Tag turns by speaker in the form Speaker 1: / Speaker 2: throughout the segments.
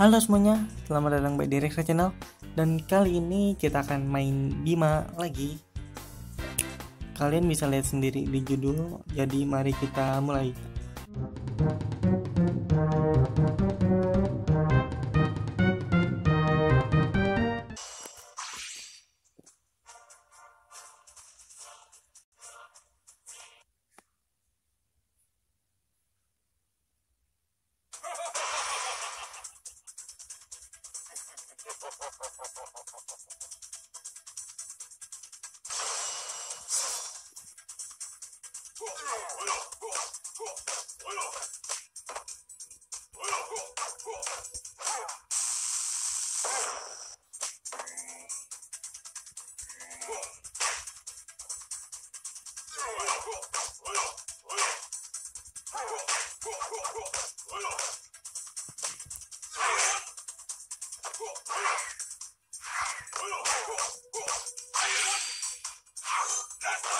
Speaker 1: Halo semuanya, selamat datang di Rexa Channel. Dan kali ini kita akan main Bima lagi. Kalian bisa lihat sendiri di judul Jadi mari kita mulai Oh! Let's go!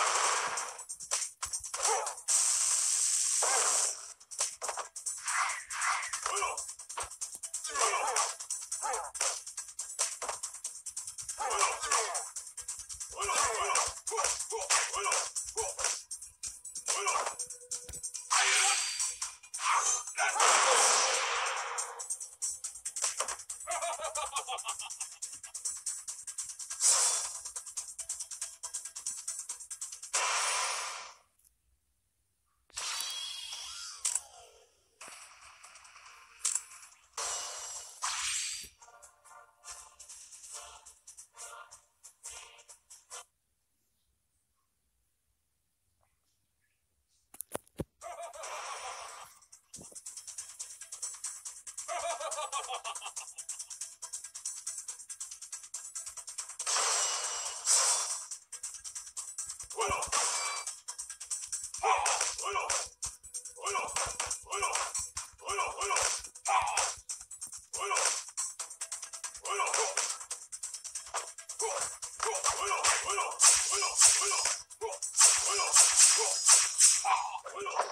Speaker 1: Bueno.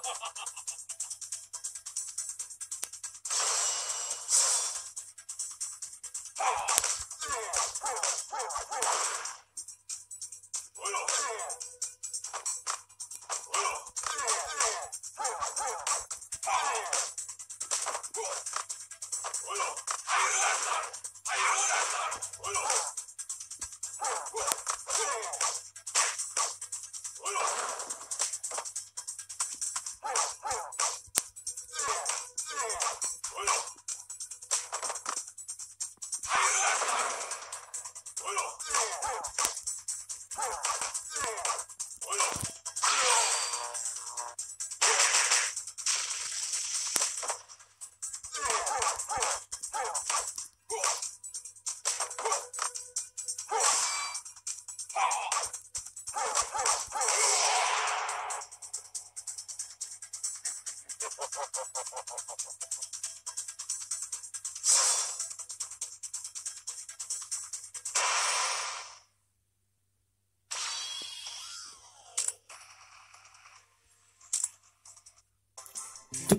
Speaker 1: Ayúdame! Ayúdame! Ayúdame!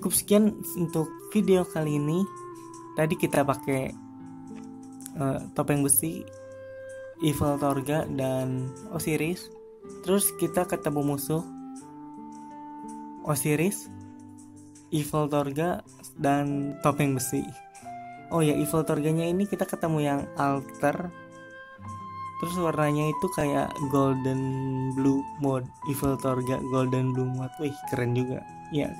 Speaker 1: Cukup sekian untuk video kali ini. Tadi kita pakai uh, topeng besi Evil Torga dan Osiris. Terus kita ketemu musuh Osiris Evil Torga dan topeng besi. Oh ya Evil Torganya ini kita ketemu yang alter. Terus warnanya itu kayak golden blue mode. Evil Torga golden blue mode. Wih keren juga. Ya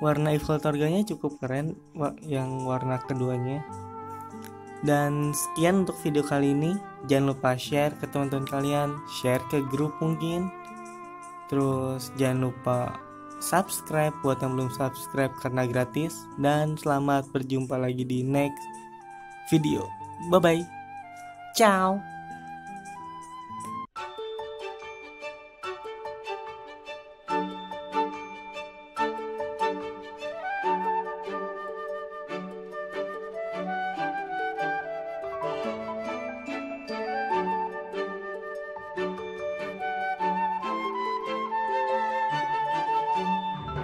Speaker 1: warna Evil Torganya cukup keren yang warna keduanya dan sekian untuk video kali ini. Jangan lupa share ke teman-teman kalian. Share ke grup mungkin. Terus jangan lupa subscribe buat yang belum subscribe karena gratis. Dan selamat berjumpa lagi di next video. Bye bye ciao